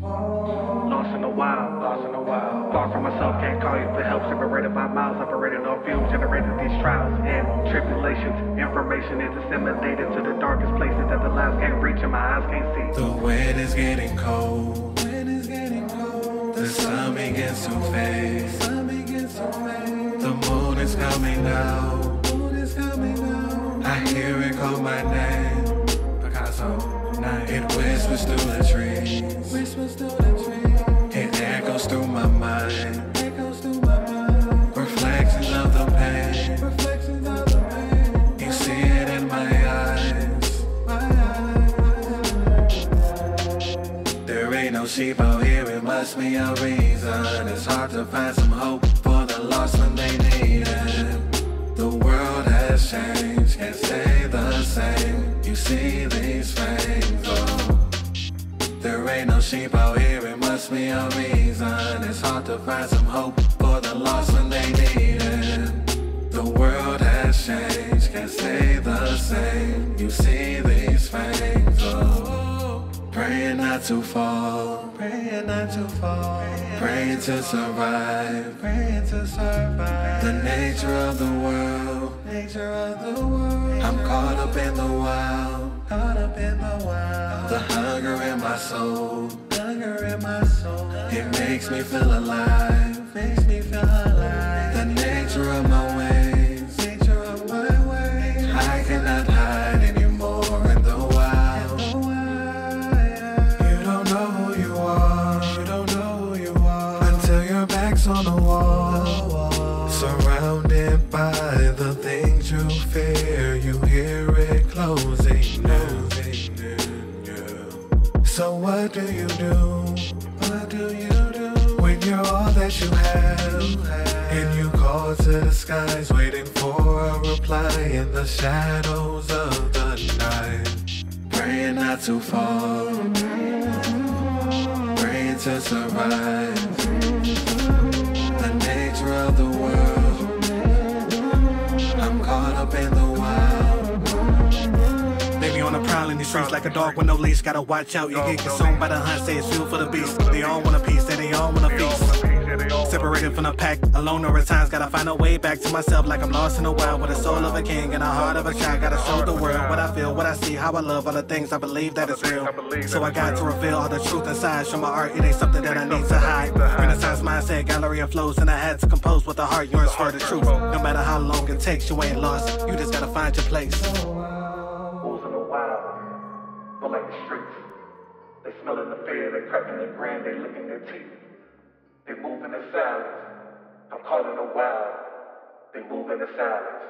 Lost in the wild, lost in the wild. Far from myself, can't call you for help. Separated by miles, operating on fumes, generated these trials and tribulations. Information is disseminated to the darkest places that the lies can't reach and my eyes can't see. The wind is getting cold. The sun begins to fade. The moon is coming out. I hear it call my name. Picasso. It whispers through the trees. There ain't no sheep out here, it must be a reason. It's hard to find some hope for the lost when they need it. The world has changed, can't stay the same. You see these things, oh. There ain't no sheep out here, it must be a reason. It's hard to find some hope for the lost when they need it. The world has changed, can't stay the same. You see these. Praying not to fall, praying not to fall, praying to survive, praying to survive. The nature of the world, nature of the world. I'm caught up in the wild, caught up in the wild. The hunger in my soul, hunger in my soul. It makes me feel alive, by the things you fear, you hear it closing in. So what do you do? What do you do when you're all that you have? And you call to the skies, waiting for a reply in the shadows of the night. Praying not to fall, praying to survive. The nature of the world, I'm caught up in the wild. Baby on the prowl in these streets like a dog with no leash. Gotta watch out, you get consumed by the hunt. Say it's fuel for the beast. They all want a piece, and they all want a feast. Separated from the pack, alone or at times. Gotta find a way back to myself like I'm lost in the wild. With the soul of a king and a heart of a child. Gotta show the world what I feel, what I see, how I love, all the things I believe that is real. So I got to reveal all the truth inside. Show my art, it ain't something that I need to hide. Renaissance mindset, gallery of flows, and I had to compose with the heart yearns for the truth. No matter how long it takes, you ain't lost. You just gotta find your place. In the wild, feel like the streets. They smelling the fear, they their they licking their teeth. They in the silence. I'm in the wild. They move in the silence.